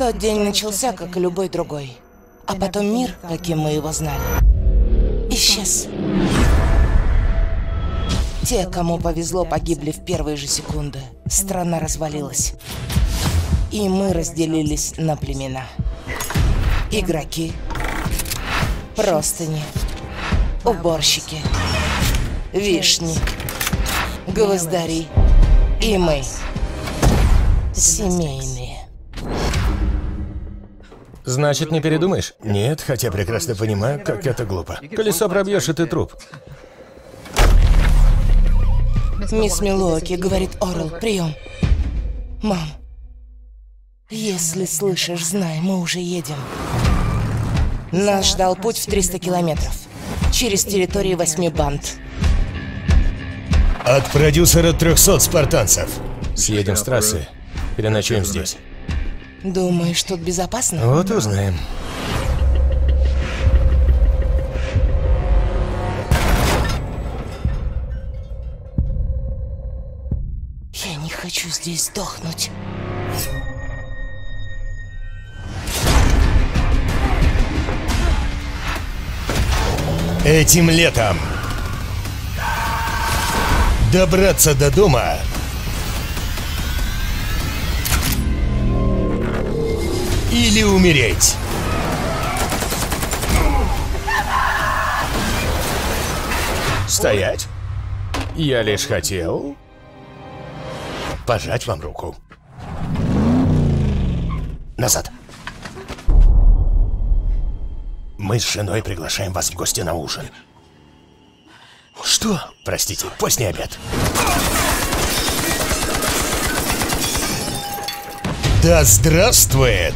Тот день начался, как и любой другой. А потом мир, каким мы его знали, исчез. Те, кому повезло, погибли в первые же секунды. Страна развалилась. И мы разделились на племена. Игроки, простыни, уборщики, вишни, гвоздари и мы. Семейные. Значит, не передумаешь? Нет, хотя прекрасно понимаю, как это глупо. Колесо пробьешь, и ты труп. Мисс Милуоки, говорит Орел, прием. Мам, если слышишь, знай, мы уже едем. Нас ждал путь в 300 километров. Через территории восьми банд. От продюсера 300 спартанцев. Съедем с трассы. Переночуем здесь. Думаешь, тут безопасно? Вот узнаем. Я не хочу здесь сдохнуть. Этим летом добраться до дома или умереть. Стоять. Я лишь хотел пожать вам руку. Назад. Мы с женой приглашаем вас в гости на ужин. Что? Простите, поздний обед. Да здравствует!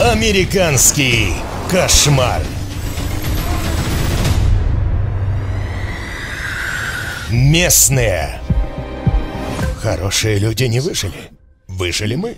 Американский кошмар! Местные! Хорошие люди не выжили. Выжили мы.